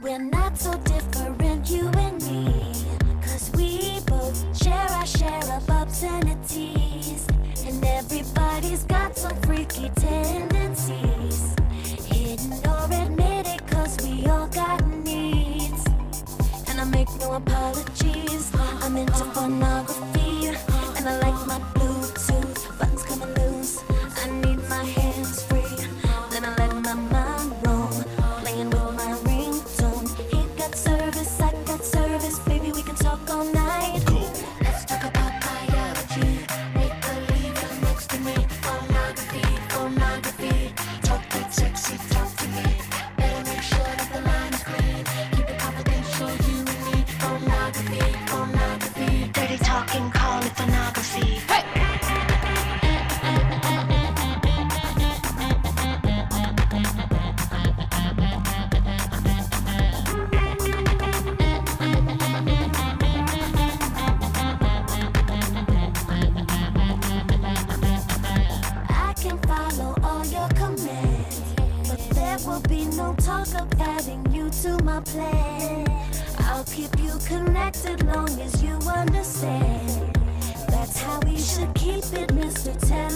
We're not so different, you and me. make no apologies. I'm into phonography, and I like my. talking, call it phonography. Hey! will be no talk of adding you to my plan. As long as you understand. That's how we should keep it, Mr. Tell.